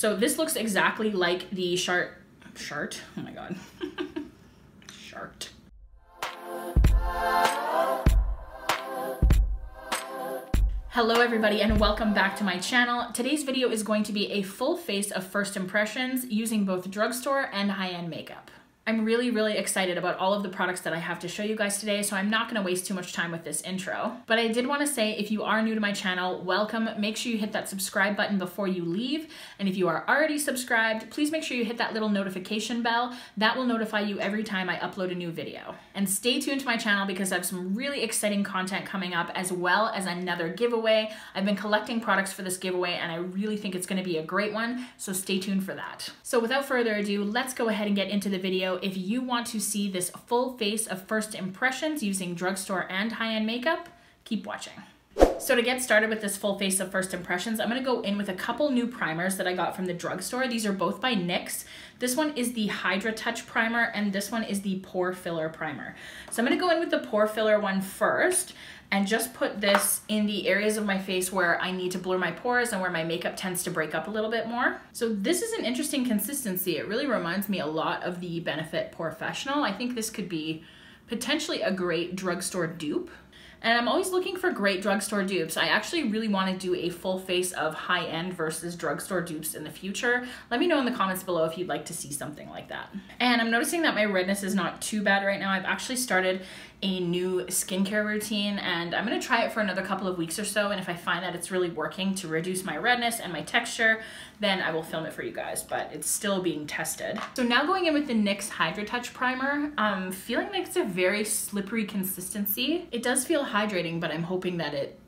So this looks exactly like the Shart, Shart, oh my God, Shart. Hello everybody and welcome back to my channel. Today's video is going to be a full face of first impressions using both drugstore and high-end makeup. I'm really, really excited about all of the products that I have to show you guys today, so I'm not gonna waste too much time with this intro. But I did wanna say, if you are new to my channel, welcome. Make sure you hit that subscribe button before you leave. And if you are already subscribed, please make sure you hit that little notification bell. That will notify you every time I upload a new video. And stay tuned to my channel because I have some really exciting content coming up as well as another giveaway. I've been collecting products for this giveaway and I really think it's gonna be a great one, so stay tuned for that. So without further ado, let's go ahead and get into the video if you want to see this full face of first impressions using drugstore and high-end makeup, keep watching. So to get started with this full face of first impressions, I'm gonna go in with a couple new primers that I got from the drugstore. These are both by NYX. This one is the Hydra Touch Primer and this one is the Pore Filler Primer. So I'm gonna go in with the Pore Filler one first and just put this in the areas of my face where I need to blur my pores and where my makeup tends to break up a little bit more. So this is an interesting consistency. It really reminds me a lot of the Benefit POREfessional. I think this could be potentially a great drugstore dupe. And I'm always looking for great drugstore dupes. I actually really want to do a full face of high-end versus drugstore dupes in the future. Let me know in the comments below if you'd like to see something like that. And I'm noticing that my redness is not too bad right now. I've actually started a new skincare routine and I'm gonna try it for another couple of weeks or so and if I find that it's really working to reduce my redness and my texture then I will film it for you guys but it's still being tested. So now going in with the NYX Hydra Touch Primer, I'm feeling like it's a very slippery consistency. It does feel hydrating but I'm hoping that it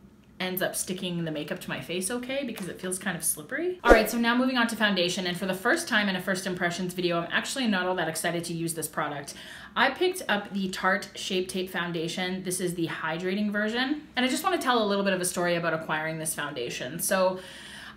ends up sticking the makeup to my face okay because it feels kind of slippery. All right, so now moving on to foundation. And for the first time in a first impressions video, I'm actually not all that excited to use this product. I picked up the Tarte Shape Tape Foundation. This is the hydrating version. And I just want to tell a little bit of a story about acquiring this foundation. So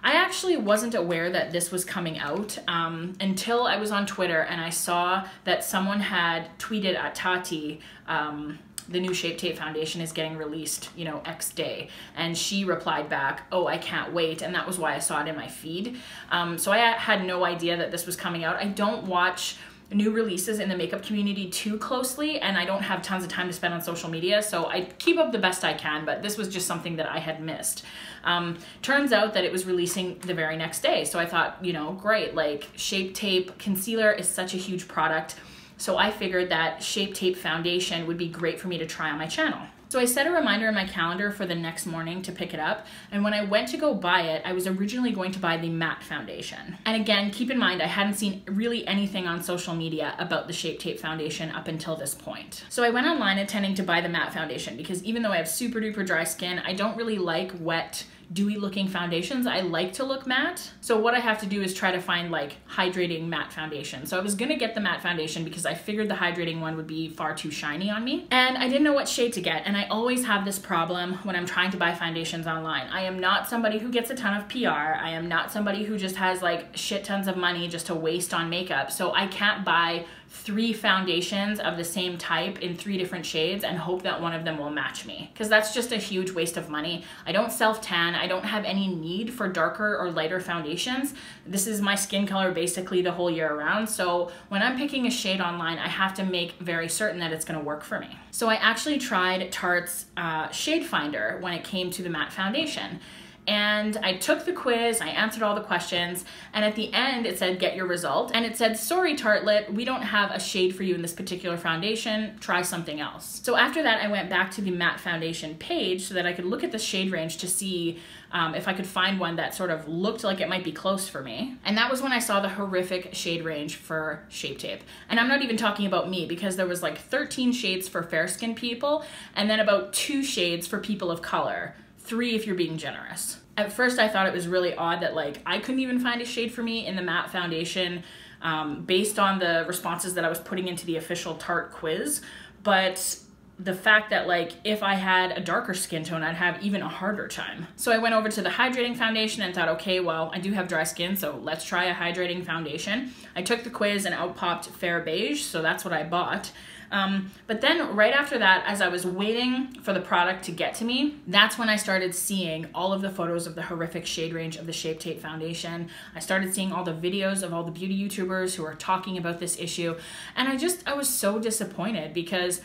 I actually wasn't aware that this was coming out um, until I was on Twitter and I saw that someone had tweeted at Tati um, the new Shape Tape Foundation is getting released, you know, X day. And she replied back, oh, I can't wait. And that was why I saw it in my feed. Um, so I had no idea that this was coming out. I don't watch new releases in the makeup community too closely and I don't have tons of time to spend on social media so I keep up the best I can but this was just something that I had missed. Um, turns out that it was releasing the very next day so I thought you know great like Shape Tape concealer is such a huge product so I figured that Shape Tape Foundation would be great for me to try on my channel. So I set a reminder in my calendar for the next morning to pick it up. And when I went to go buy it, I was originally going to buy the matte foundation. And again, keep in mind, I hadn't seen really anything on social media about the Shape Tape foundation up until this point. So I went online intending to buy the matte foundation because even though I have super duper dry skin, I don't really like wet dewy looking foundations. I like to look matte. So what I have to do is try to find like hydrating matte foundation. So I was gonna get the matte foundation because I figured the hydrating one would be far too shiny on me. And I didn't know what shade to get. And I always have this problem when I'm trying to buy foundations online. I am not somebody who gets a ton of PR. I am not somebody who just has like shit tons of money just to waste on makeup. So I can't buy three foundations of the same type in three different shades and hope that one of them will match me because that's just a huge waste of money. I don't self tan. I don't have any need for darker or lighter foundations. This is my skin color basically the whole year around. So when I'm picking a shade online, I have to make very certain that it's gonna work for me. So I actually tried Tarte's uh, Shade Finder when it came to the matte foundation and I took the quiz, I answered all the questions, and at the end it said get your result, and it said, sorry Tartlet, we don't have a shade for you in this particular foundation, try something else. So after that I went back to the matte foundation page so that I could look at the shade range to see um, if I could find one that sort of looked like it might be close for me. And that was when I saw the horrific shade range for Shape Tape. And I'm not even talking about me because there was like 13 shades for fair skinned people and then about two shades for people of color three if you're being generous. At first I thought it was really odd that like I couldn't even find a shade for me in the matte foundation um, based on the responses that I was putting into the official Tarte quiz, but the fact that like if I had a darker skin tone, I'd have even a harder time. So I went over to the hydrating foundation and thought, okay, well, I do have dry skin, so let's try a hydrating foundation. I took the quiz and out popped Fair Beige, so that's what I bought. Um, but then right after that, as I was waiting for the product to get to me, that's when I started seeing all of the photos of the horrific shade range of the Shape Tape foundation. I started seeing all the videos of all the beauty YouTubers who are talking about this issue. And I just, I was so disappointed because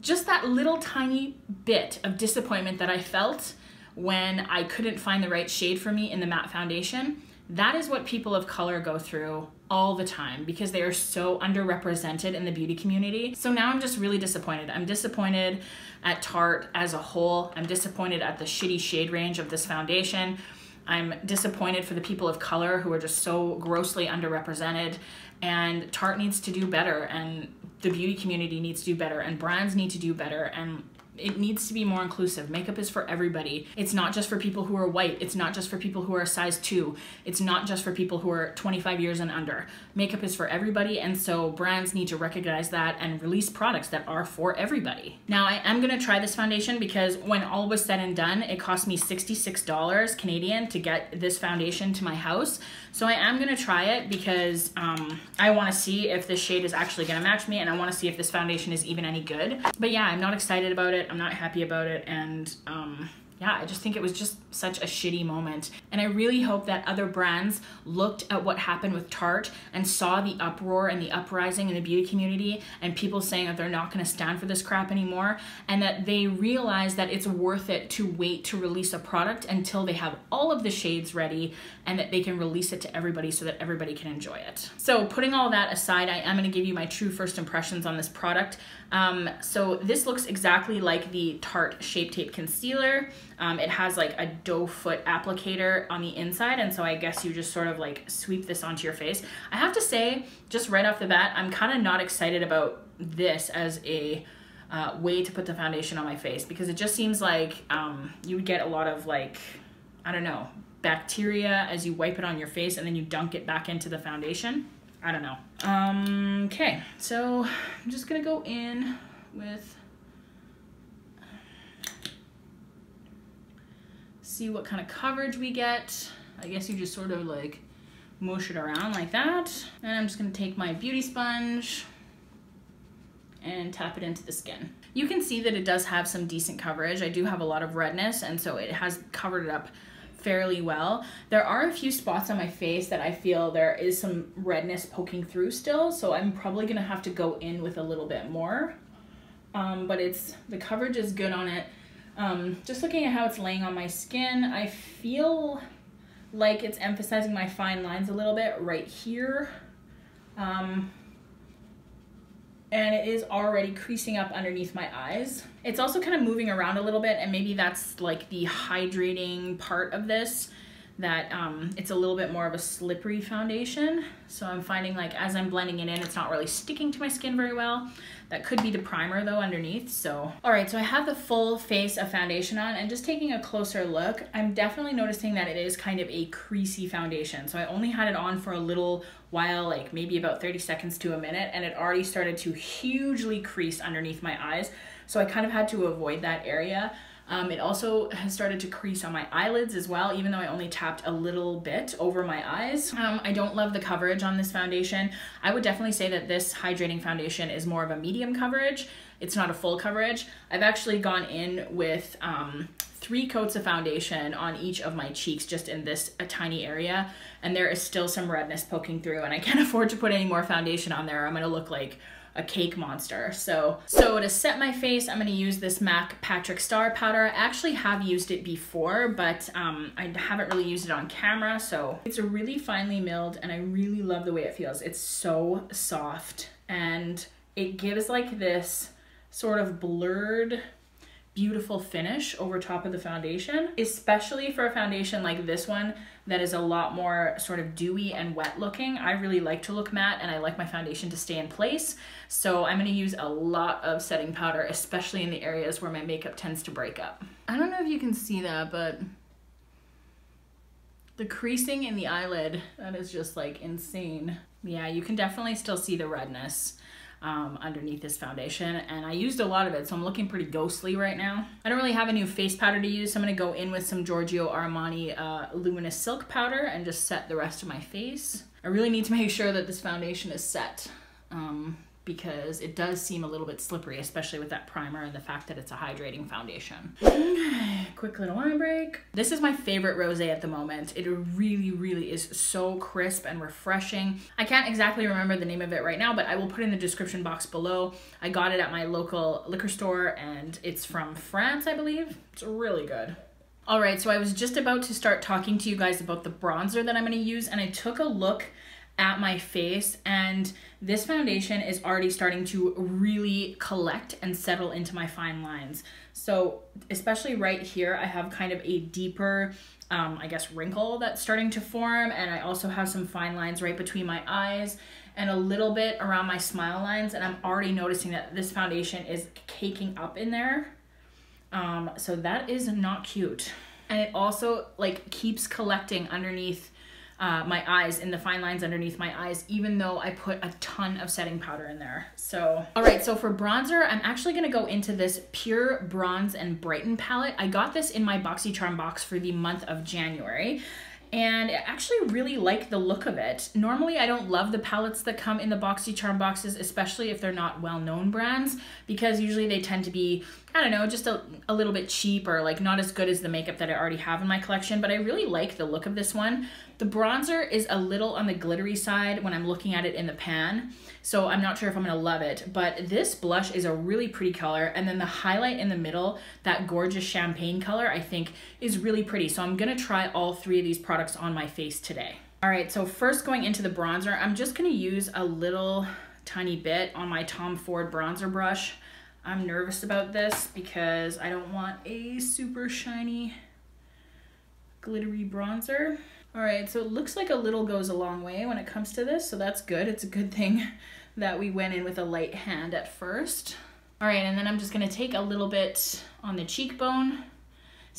just that little tiny bit of disappointment that I felt when I couldn't find the right shade for me in the matte foundation, that is what people of color go through all the time because they are so underrepresented in the beauty community. So now I'm just really disappointed. I'm disappointed at Tarte as a whole. I'm disappointed at the shitty shade range of this foundation. I'm disappointed for the people of color who are just so grossly underrepresented and Tarte needs to do better and the beauty community needs to do better and brands need to do better and it needs to be more inclusive. Makeup is for everybody. It's not just for people who are white. It's not just for people who are size two. It's not just for people who are 25 years and under. Makeup is for everybody, and so brands need to recognize that and release products that are for everybody. Now, I am gonna try this foundation because when all was said and done, it cost me $66 Canadian to get this foundation to my house. So I am gonna try it because um, I wanna see if this shade is actually gonna match me and I wanna see if this foundation is even any good. But yeah, I'm not excited about it. I'm not happy about it. And um, yeah, I just think it was just such a shitty moment. And I really hope that other brands looked at what happened with Tarte and saw the uproar and the uprising in the beauty community and people saying that they're not gonna stand for this crap anymore and that they realize that it's worth it to wait to release a product until they have all of the shades ready and that they can release it to everybody so that everybody can enjoy it. So putting all that aside, I am gonna give you my true first impressions on this product. Um, so this looks exactly like the Tarte Shape Tape Concealer. Um, it has like a doe foot applicator on the inside and so I guess you just sort of like sweep this onto your face. I have to say, just right off the bat, I'm kind of not excited about this as a uh, way to put the foundation on my face because it just seems like um, you would get a lot of like, I don't know, bacteria as you wipe it on your face and then you dunk it back into the foundation. I don't know. Um, okay, so I'm just gonna go in with see what kind of coverage we get. I guess you just sort of like mush it around like that. And I'm just gonna take my beauty sponge and tap it into the skin. You can see that it does have some decent coverage. I do have a lot of redness and so it has covered it up fairly well. There are a few spots on my face that I feel there is some redness poking through still, so I'm probably gonna have to go in with a little bit more. Um, but it's the coverage is good on it. Um, just looking at how it's laying on my skin, I feel like it's emphasizing my fine lines a little bit right here. Um, and it is already creasing up underneath my eyes. It's also kind of moving around a little bit and maybe that's like the hydrating part of this that um, it's a little bit more of a slippery foundation. So I'm finding like as I'm blending it in, it's not really sticking to my skin very well. That could be the primer though underneath, so. All right, so I have the full face of foundation on and just taking a closer look, I'm definitely noticing that it is kind of a creasy foundation. So I only had it on for a little while, like maybe about 30 seconds to a minute, and it already started to hugely crease underneath my eyes. So I kind of had to avoid that area. Um, it also has started to crease on my eyelids as well, even though I only tapped a little bit over my eyes. Um, I don't love the coverage on this foundation. I would definitely say that this hydrating foundation is more of a medium coverage. It's not a full coverage. I've actually gone in with um, three coats of foundation on each of my cheeks just in this a tiny area and there is still some redness poking through and I can't afford to put any more foundation on there. I'm gonna look like a cake monster. So, so to set my face, I'm gonna use this MAC Patrick Starrr powder. I actually have used it before, but um, I haven't really used it on camera. So it's a really finely milled and I really love the way it feels. It's so soft and it gives like this sort of blurred beautiful finish over top of the foundation, especially for a foundation like this one that is a lot more sort of dewy and wet looking. I really like to look matte and I like my foundation to stay in place. So I'm gonna use a lot of setting powder, especially in the areas where my makeup tends to break up. I don't know if you can see that, but the creasing in the eyelid, that is just like insane. Yeah, you can definitely still see the redness um, underneath this foundation and I used a lot of it so I'm looking pretty ghostly right now. I don't really have a new face powder to use so I'm to go in with some Giorgio Armani uh, Luminous Silk powder and just set the rest of my face. I really need to make sure that this foundation is set um, because it does seem a little bit slippery, especially with that primer and the fact that it's a hydrating foundation. Quick little line break. This is my favorite rose at the moment. It really, really is so crisp and refreshing. I can't exactly remember the name of it right now, but I will put in the description box below. I got it at my local liquor store and it's from France, I believe. It's really good. All right, so I was just about to start talking to you guys about the bronzer that I'm gonna use and I took a look at my face and this foundation is already starting to really collect and settle into my fine lines. So especially right here, I have kind of a deeper, um, I guess, wrinkle that's starting to form. And I also have some fine lines right between my eyes and a little bit around my smile lines. And I'm already noticing that this foundation is caking up in there. Um, so that is not cute. And it also like keeps collecting underneath uh, my eyes and the fine lines underneath my eyes, even though I put a ton of setting powder in there. So, all right, so for bronzer, I'm actually gonna go into this PUR Bronze and Brighten palette. I got this in my BoxyCharm box for the month of January and I actually really like the look of it. Normally, I don't love the palettes that come in the BoxyCharm boxes, especially if they're not well-known brands, because usually they tend to be, I don't know, just a, a little bit cheap or like not as good as the makeup that I already have in my collection, but I really like the look of this one. The bronzer is a little on the glittery side when I'm looking at it in the pan, so I'm not sure if I'm gonna love it, but this blush is a really pretty color, and then the highlight in the middle, that gorgeous champagne color, I think is really pretty. So I'm gonna try all three of these products on my face today. All right, so first going into the bronzer, I'm just gonna use a little tiny bit on my Tom Ford bronzer brush. I'm nervous about this because I don't want a super shiny glittery bronzer. All right, so it looks like a little goes a long way when it comes to this, so that's good. It's a good thing that we went in with a light hand at first. All right, and then I'm just gonna take a little bit on the cheekbone.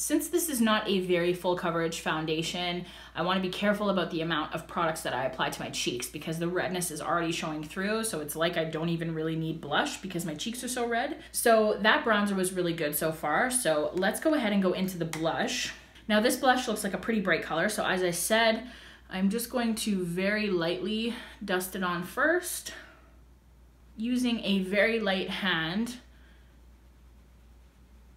Since this is not a very full coverage foundation, I wanna be careful about the amount of products that I apply to my cheeks because the redness is already showing through, so it's like I don't even really need blush because my cheeks are so red. So that bronzer was really good so far, so let's go ahead and go into the blush. Now this blush looks like a pretty bright color, so as I said, I'm just going to very lightly dust it on first using a very light hand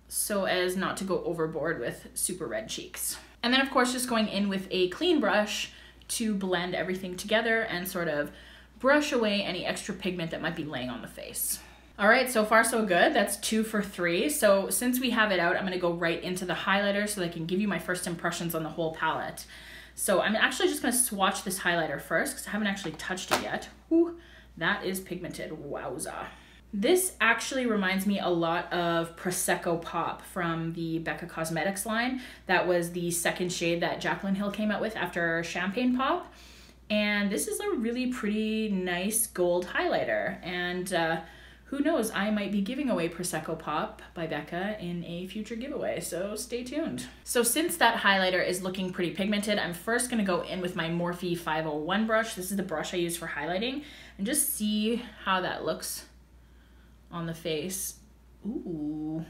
so as not to go overboard with super red cheeks. And then of course just going in with a clean brush to blend everything together and sort of brush away any extra pigment that might be laying on the face. All right, so far so good. That's two for three. So since we have it out, I'm gonna go right into the highlighter so that I can give you my first impressions on the whole palette. So I'm actually just gonna swatch this highlighter first because I haven't actually touched it yet. Ooh, that is pigmented, wowza. This actually reminds me a lot of Prosecco Pop from the Becca Cosmetics line. That was the second shade that Jaclyn Hill came out with after Champagne Pop. And this is a really pretty nice gold highlighter. And uh, who knows, I might be giving away Prosecco Pop by Becca in a future giveaway, so stay tuned. So since that highlighter is looking pretty pigmented, I'm first gonna go in with my Morphe 501 brush. This is the brush I use for highlighting, and just see how that looks on the face. Ooh.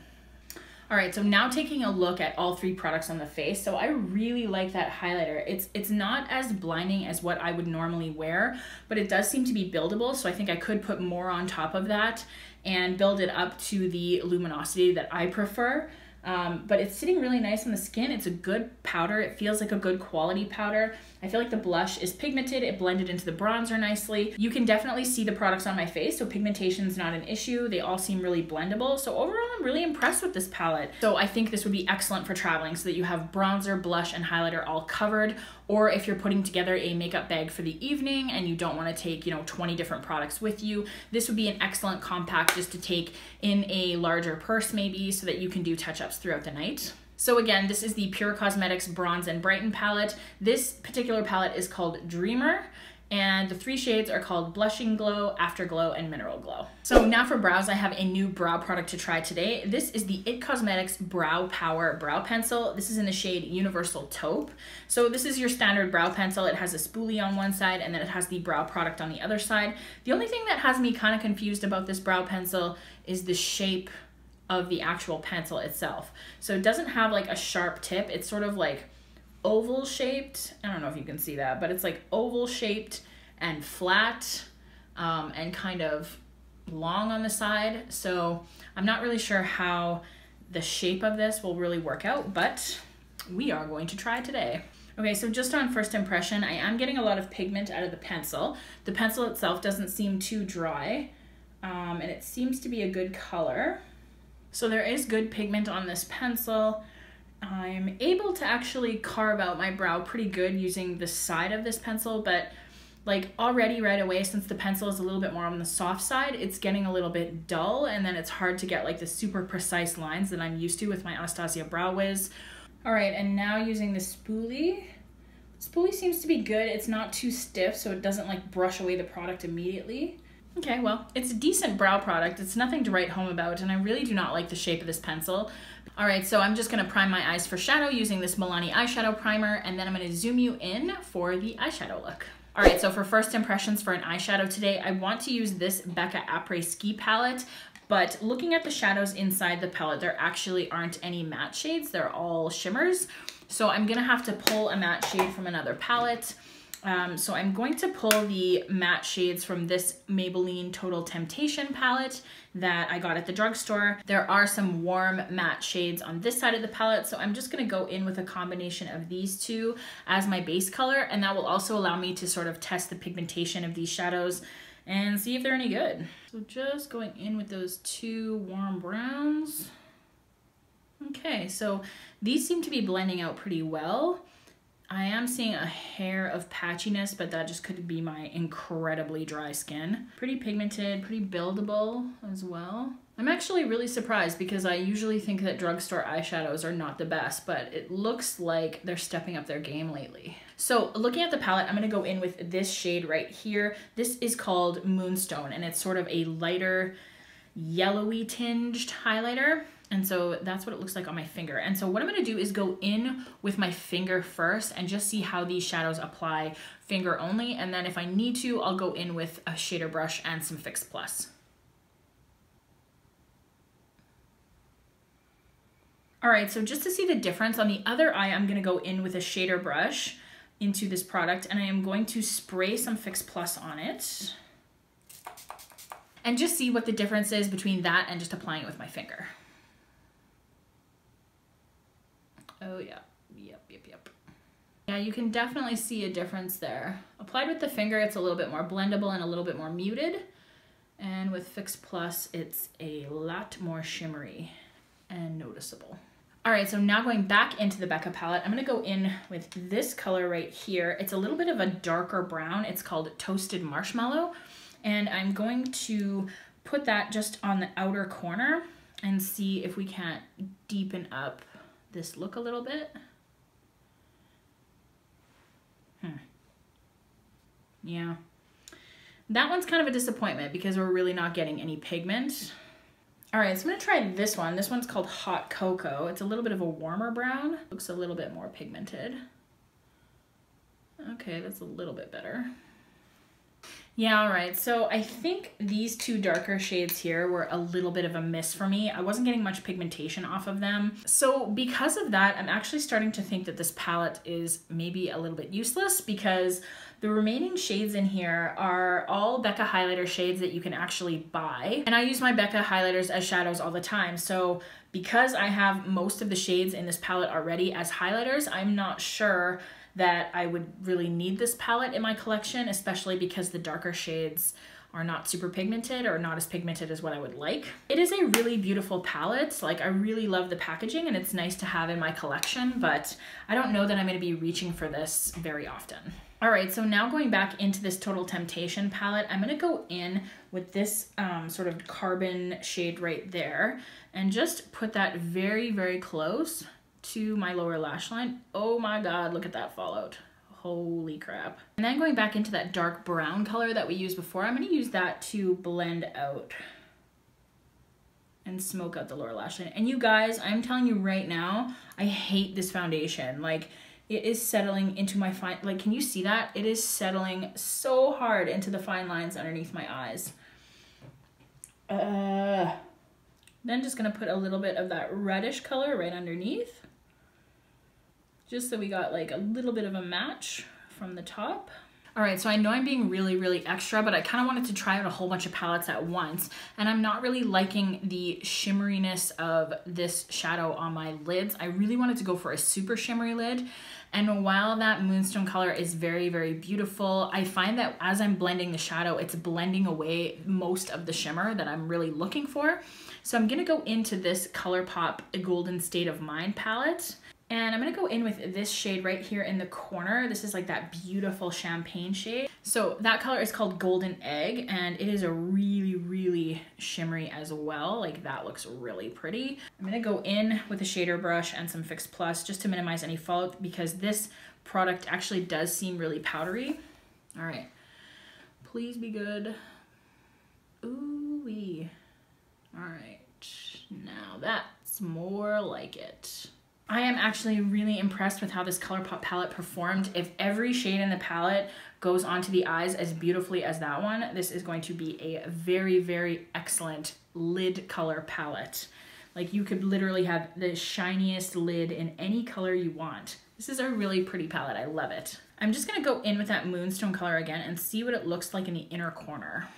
All right, so now taking a look at all three products on the face. So I really like that highlighter. It's it's not as blinding as what I would normally wear, but it does seem to be buildable. So I think I could put more on top of that and build it up to the luminosity that I prefer. Um, but it's sitting really nice on the skin. It's a good powder. It feels like a good quality powder. I feel like the blush is pigmented. It blended into the bronzer nicely. You can definitely see the products on my face, so pigmentation is not an issue. They all seem really blendable. So overall, I'm really impressed with this palette. So I think this would be excellent for traveling so that you have bronzer, blush, and highlighter all covered. Or if you're putting together a makeup bag for the evening and you don't want to take, you know, 20 different products with you, this would be an excellent compact just to take in a larger purse maybe so that you can do touch-ups throughout the night. So again, this is the PUR Cosmetics Bronze and Brighten palette. This particular palette is called Dreamer and the three shades are called Blushing Glow, Afterglow, and Mineral Glow. So now for brows, I have a new brow product to try today. This is the IT Cosmetics Brow Power Brow Pencil. This is in the shade Universal Taupe. So this is your standard brow pencil. It has a spoolie on one side and then it has the brow product on the other side. The only thing that has me kind of confused about this brow pencil is the shape of the actual pencil itself. So it doesn't have like a sharp tip. It's sort of like oval shaped. I don't know if you can see that, but it's like oval shaped and flat um, and kind of long on the side, so I'm not really sure how the shape of this will really work out, but we are going to try today. Okay, so just on first impression, I am getting a lot of pigment out of the pencil. The pencil itself doesn't seem too dry, um, and it seems to be a good color. So there is good pigment on this pencil. I'm able to actually carve out my brow pretty good using the side of this pencil, but like already right away, since the pencil is a little bit more on the soft side, it's getting a little bit dull and then it's hard to get like the super precise lines that I'm used to with my Anastasia Brow Wiz. All right, and now using the spoolie. Spoolie seems to be good. It's not too stiff, so it doesn't like brush away the product immediately. Okay, well, it's a decent brow product. It's nothing to write home about, and I really do not like the shape of this pencil. All right, so I'm just gonna prime my eyes for shadow using this Milani eyeshadow primer, and then I'm gonna zoom you in for the eyeshadow look. All right, so for first impressions for an eyeshadow today, I want to use this Becca Après Ski palette, but looking at the shadows inside the palette, there actually aren't any matte shades. They're all shimmers. So I'm gonna have to pull a matte shade from another palette. Um, so I'm going to pull the matte shades from this Maybelline Total Temptation palette that I got at the drugstore. There are some warm matte shades on this side of the palette, so I'm just gonna go in with a combination of these two as my base color, and that will also allow me to sort of test the pigmentation of these shadows and see if they're any good. So just going in with those two warm browns. Okay, so these seem to be blending out pretty well. I am seeing a hair of patchiness, but that just could be my incredibly dry skin. Pretty pigmented, pretty buildable as well. I'm actually really surprised because I usually think that drugstore eyeshadows are not the best, but it looks like they're stepping up their game lately. So looking at the palette, I'm gonna go in with this shade right here. This is called Moonstone, and it's sort of a lighter yellowy tinged highlighter. And so that's what it looks like on my finger. And so what I'm gonna do is go in with my finger first and just see how these shadows apply finger only. And then if I need to, I'll go in with a shader brush and some Fix Plus. All right, so just to see the difference on the other eye, I'm gonna go in with a shader brush into this product and I am going to spray some Fix Plus on it and just see what the difference is between that and just applying it with my finger. Oh yeah, yep, yep, yep. Yeah, you can definitely see a difference there. Applied with the finger, it's a little bit more blendable and a little bit more muted. And with Fix Plus, it's a lot more shimmery and noticeable. All right, so now going back into the Becca palette, I'm gonna go in with this color right here. It's a little bit of a darker brown. It's called Toasted Marshmallow. And I'm going to put that just on the outer corner and see if we can't deepen up this look a little bit. Hmm. Yeah. That one's kind of a disappointment because we're really not getting any pigment. All right, so I'm gonna try this one. This one's called Hot Cocoa. It's a little bit of a warmer brown. Looks a little bit more pigmented. Okay, that's a little bit better. Yeah, all right. So I think these two darker shades here were a little bit of a miss for me. I wasn't getting much pigmentation off of them. So because of that, I'm actually starting to think that this palette is maybe a little bit useless because the remaining shades in here are all Becca highlighter shades that you can actually buy. And I use my Becca highlighters as shadows all the time. So because I have most of the shades in this palette already as highlighters, I'm not sure that I would really need this palette in my collection, especially because the darker shades are not super pigmented or not as pigmented as what I would like. It is a really beautiful palette. Like I really love the packaging and it's nice to have in my collection, but I don't know that I'm gonna be reaching for this very often. All right, so now going back into this Total Temptation palette, I'm gonna go in with this um, sort of carbon shade right there and just put that very, very close to my lower lash line. Oh my God, look at that fallout. Holy crap. And then going back into that dark brown color that we used before, I'm gonna use that to blend out and smoke out the lower lash line. And you guys, I'm telling you right now, I hate this foundation. Like, it is settling into my fine, like, can you see that? It is settling so hard into the fine lines underneath my eyes. Uh, then just gonna put a little bit of that reddish color right underneath just so we got like a little bit of a match from the top. All right, so I know I'm being really, really extra, but I kind of wanted to try out a whole bunch of palettes at once. And I'm not really liking the shimmeriness of this shadow on my lids. I really wanted to go for a super shimmery lid. And while that moonstone color is very, very beautiful, I find that as I'm blending the shadow, it's blending away most of the shimmer that I'm really looking for. So I'm gonna go into this ColourPop Golden State of Mind palette. And I'm gonna go in with this shade right here in the corner. This is like that beautiful champagne shade. So that color is called Golden Egg and it is a really, really shimmery as well. Like that looks really pretty. I'm gonna go in with a shader brush and some Fix Plus just to minimize any fallout because this product actually does seem really powdery. All right, please be good. Ooh-wee. All right, now that's more like it. I am actually really impressed with how this ColourPop palette performed. If every shade in the palette goes onto the eyes as beautifully as that one, this is going to be a very, very excellent lid color palette. Like you could literally have the shiniest lid in any color you want. This is a really pretty palette, I love it. I'm just gonna go in with that moonstone color again and see what it looks like in the inner corner.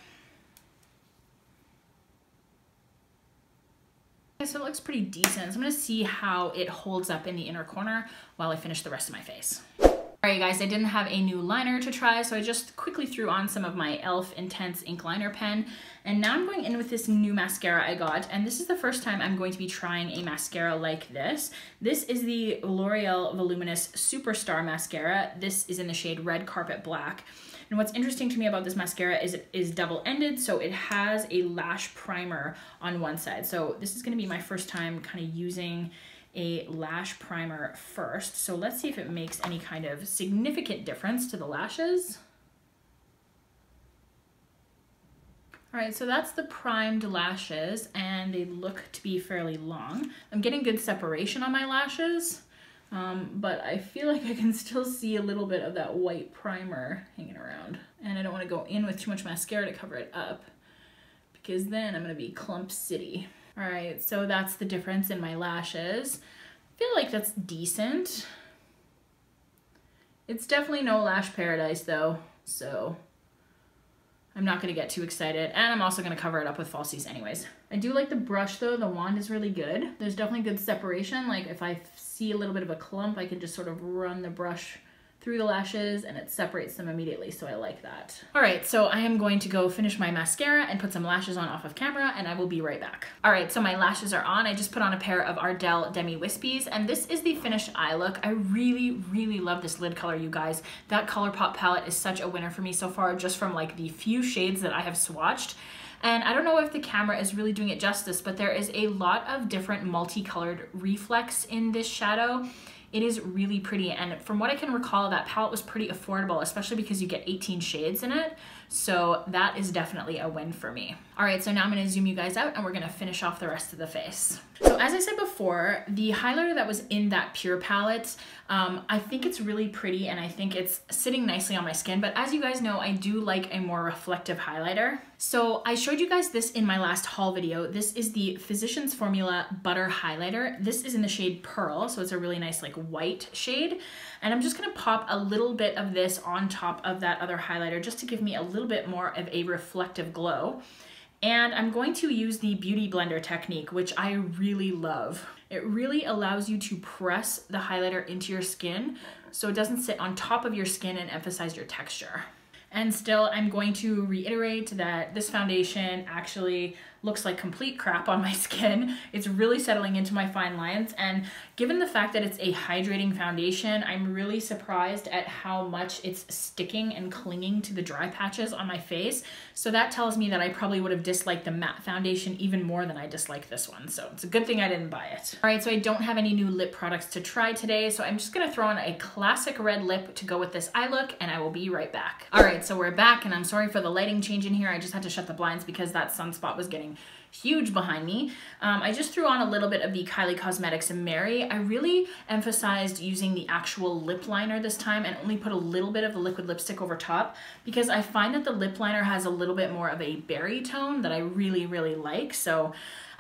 So it looks pretty decent. So I'm gonna see how it holds up in the inner corner while I finish the rest of my face. All right, guys, I didn't have a new liner to try, so I just quickly threw on some of my e.l.f. Intense Ink Liner Pen. And now I'm going in with this new mascara I got, and this is the first time I'm going to be trying a mascara like this. This is the L'Oreal Voluminous Superstar Mascara. This is in the shade Red Carpet Black. And what's interesting to me about this mascara is it is double-ended, so it has a lash primer on one side. So this is gonna be my first time kind of using a lash primer first. So let's see if it makes any kind of significant difference to the lashes. All right, so that's the primed lashes and they look to be fairly long. I'm getting good separation on my lashes. Um, but I feel like I can still see a little bit of that white primer hanging around. And I don't want to go in with too much mascara to cover it up because then I'm going to be clump city. All right, so that's the difference in my lashes. I feel like that's decent. It's definitely no lash paradise though, so I'm not gonna get too excited. And I'm also gonna cover it up with falsies anyways. I do like the brush though, the wand is really good. There's definitely good separation. Like if I see a little bit of a clump, I can just sort of run the brush through the lashes and it separates them immediately, so I like that. All right, so I am going to go finish my mascara and put some lashes on off of camera and I will be right back. All right, so my lashes are on. I just put on a pair of Ardell Demi Wispies and this is the finished eye look. I really, really love this lid color, you guys. That ColourPop palette is such a winner for me so far just from like the few shades that I have swatched. And I don't know if the camera is really doing it justice, but there is a lot of different multicolored reflex in this shadow. It is really pretty, and from what I can recall, that palette was pretty affordable, especially because you get 18 shades in it. So that is definitely a win for me. All right, so now I'm gonna zoom you guys out and we're gonna finish off the rest of the face. So as I said before, the highlighter that was in that PUR palette, um, I think it's really pretty and I think it's sitting nicely on my skin, but as you guys know, I do like a more reflective highlighter. So I showed you guys this in my last haul video. This is the Physicians Formula Butter Highlighter. This is in the shade Pearl, so it's a really nice like white shade. And I'm just gonna pop a little bit of this on top of that other highlighter just to give me a little bit more of a reflective glow. And I'm going to use the Beauty Blender technique, which I really love. It really allows you to press the highlighter into your skin so it doesn't sit on top of your skin and emphasize your texture. And still, I'm going to reiterate that this foundation actually looks like complete crap on my skin. It's really settling into my fine lines. And given the fact that it's a hydrating foundation, I'm really surprised at how much it's sticking and clinging to the dry patches on my face. So that tells me that I probably would have disliked the matte foundation even more than I dislike this one. So it's a good thing I didn't buy it. All right, so I don't have any new lip products to try today. So I'm just gonna throw on a classic red lip to go with this eye look and I will be right back. All right, so we're back and I'm sorry for the lighting change in here. I just had to shut the blinds because that sunspot was getting huge behind me. Um, I just threw on a little bit of the Kylie Cosmetics and Merry. I really emphasized using the actual lip liner this time and only put a little bit of the liquid lipstick over top because I find that the lip liner has a little bit more of a berry tone that I really, really like. So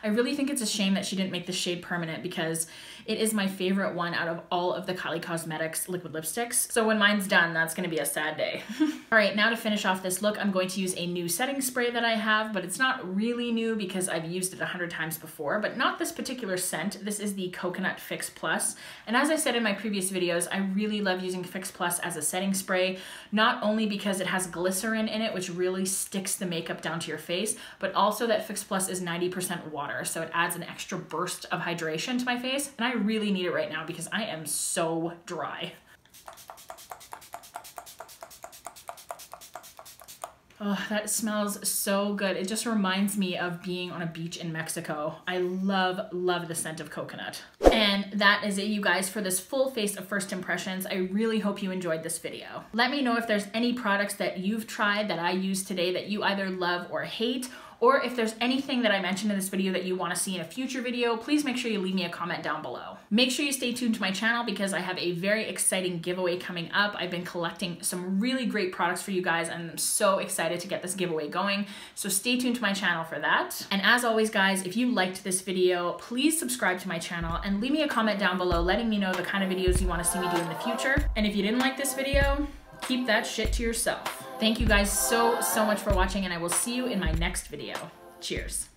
I really think it's a shame that she didn't make the shade permanent because it is my favorite one out of all of the Kylie Cosmetics liquid lipsticks. So when mine's done, that's gonna be a sad day. all right, now to finish off this look, I'm going to use a new setting spray that I have, but it's not really new because I've used it a hundred times before, but not this particular scent. This is the Coconut Fix Plus. And as I said in my previous videos, I really love using Fix Plus as a setting spray, not only because it has glycerin in it, which really sticks the makeup down to your face, but also that Fix Plus is 90% water, so it adds an extra burst of hydration to my face. And I really need it right now because I am so dry. Oh, that smells so good. It just reminds me of being on a beach in Mexico. I love, love the scent of coconut. And that is it, you guys, for this full face of first impressions. I really hope you enjoyed this video. Let me know if there's any products that you've tried that I used today that you either love or hate, or if there's anything that I mentioned in this video that you want to see in a future video, please make sure you leave me a comment down below. Make sure you stay tuned to my channel because I have a very exciting giveaway coming up. I've been collecting some really great products for you guys and I'm so excited to get this giveaway going. So stay tuned to my channel for that. And as always, guys, if you liked this video, please subscribe to my channel and leave me a comment down below letting me know the kind of videos you want to see me do in the future. And if you didn't like this video, keep that shit to yourself. Thank you guys so, so much for watching and I will see you in my next video. Cheers.